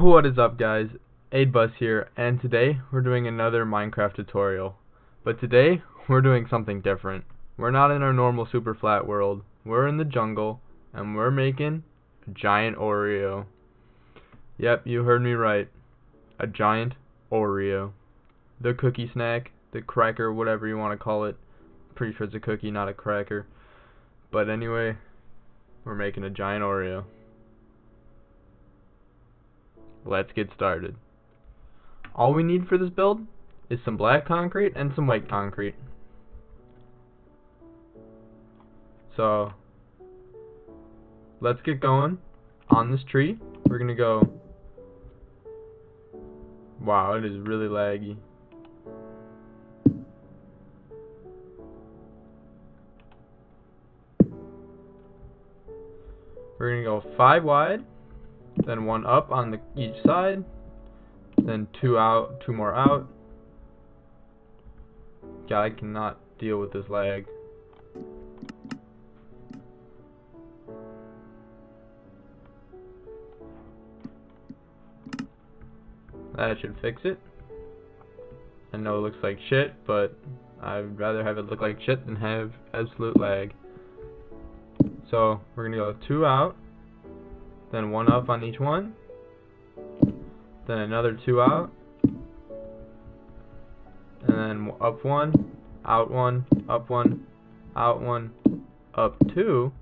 What is up guys, Aid Bus here, and today we're doing another Minecraft tutorial. But today, we're doing something different. We're not in our normal super flat world, we're in the jungle, and we're making a giant Oreo. Yep, you heard me right. A giant Oreo. The cookie snack, the cracker, whatever you want to call it. Pretty sure it's a cookie, not a cracker. But anyway, we're making a giant Oreo. Let's get started. All we need for this build is some black concrete and some white concrete. So, let's get going on this tree. We're gonna go. Wow, it is really laggy. We're gonna go five wide then one up on the each side, then two out, two more out. God, I cannot deal with this lag. That should fix it. I know it looks like shit, but I'd rather have it look like shit than have absolute lag. So, we're gonna go two out then one up on each one, then another two out, and then up one, out one, up one, out one, up two,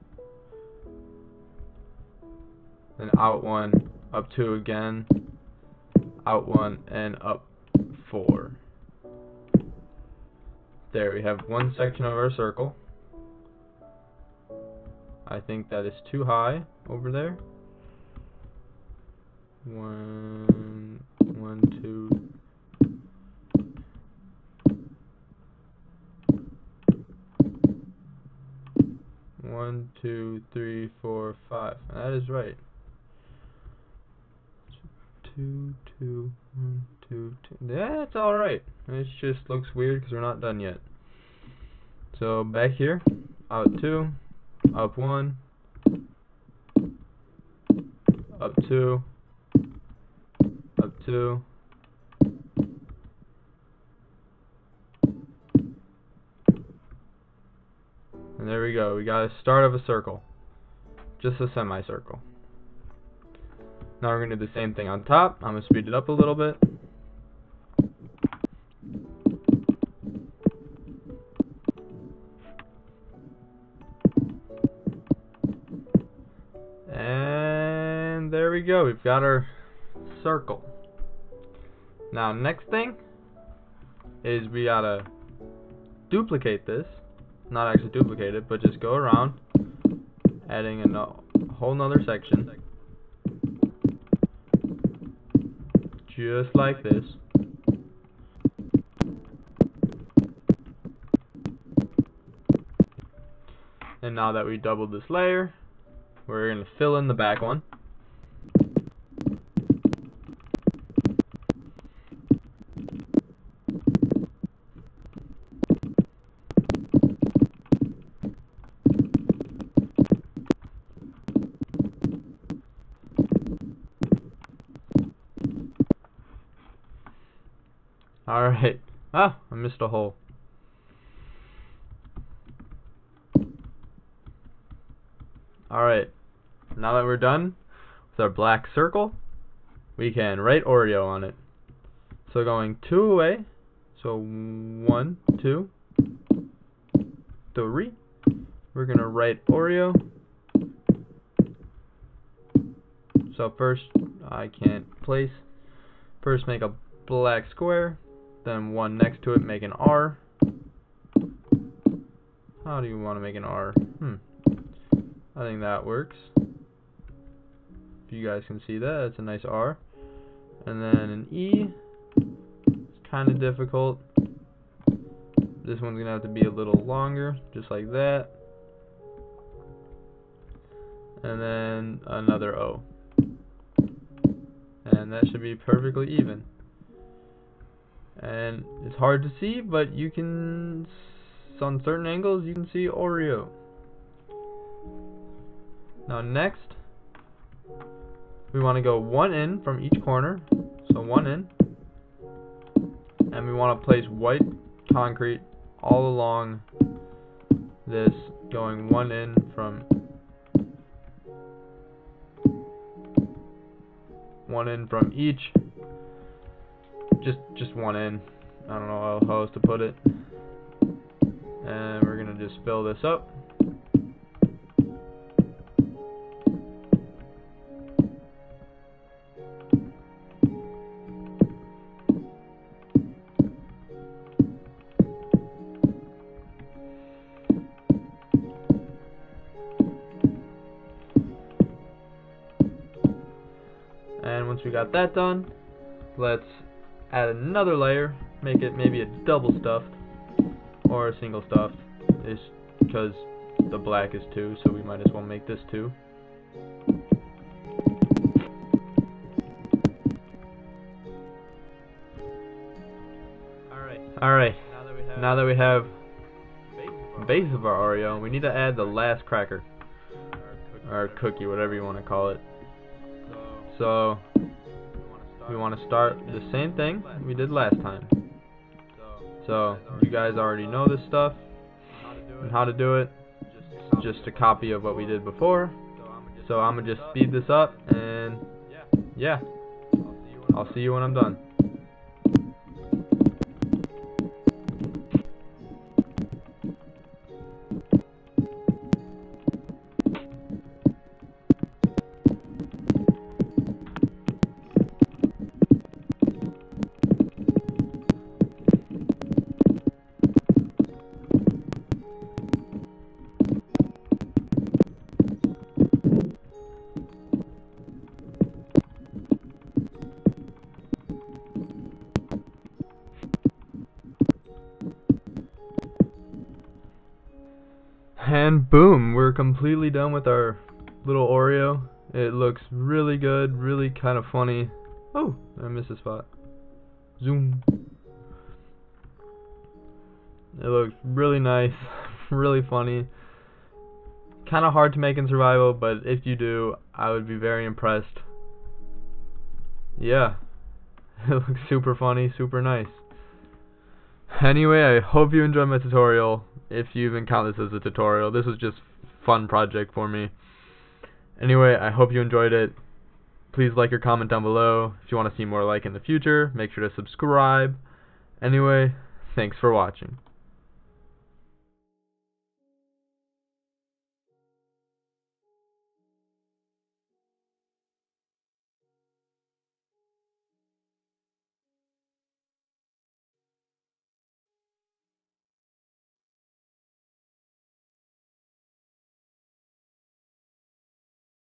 then out one, up two again, out one, and up four. There, we have one section of our circle. I think that is too high over there. One, one, two. One, two, three, four, five. That is right. Two, two, one, two, two. Yeah, it's alright. It just looks weird because we're not done yet. So back here, out two, up one, up two, And there we go. We got a start of a circle. Just a semicircle. Now we're going to do the same thing on top. I'm going to speed it up a little bit. And there we go. We've got our circle. Now, next thing is we gotta duplicate this. Not actually duplicate it, but just go around, adding a whole nother section. Just like this. And now that we doubled this layer, we're going to fill in the back one. Alright. Ah, I missed a hole. Alright. Now that we're done with our black circle, we can write Oreo on it. So going two away. So one, two, three. We're going to write Oreo. So first, I can't place. First make a black square then one next to it, make an R. How do you want to make an R? Hmm. I think that works. If you guys can see that, it's a nice R. And then an E. It's kind of difficult. This one's going to have to be a little longer, just like that. And then another O. And that should be perfectly even and it's hard to see but you can on certain angles you can see Oreo. Now next we want to go one in from each corner, so one in, and we want to place white concrete all along this, going one in from one in from each, just just one in. I don't know how else to put it. And we're gonna just fill this up. And once we got that done, let's add another layer, make it maybe a double stuffed or a single stuffed, is because the black is two, so we might as well make this two. Alright. Alright, Now that we have now that we have base of our base of our Oreo, we need to add the last cracker, our or cookie, whatever you want to call it. So, we want to start. to the same thing we did last time. So you guys already know this stuff to and how to do it. Just a Just a copy of what we did before. So I'm I'm gonna just speed this up and Yeah. I'll see you when I'm done. And boom, we're completely done with our little Oreo. It looks really good, really kind of funny. Oh, I missed a spot. Zoom. It looks really nice, really funny. Kind of hard to make in survival, but if you do, I would be very impressed. Yeah. It looks super funny, super nice. Anyway, I hope you enjoyed my tutorial. If you even count this as a tutorial, this was just fun project for me. Anyway, I hope you enjoyed it. Please like or comment down below. If you want to see more like in the future, make sure to subscribe. Anyway, thanks for watching.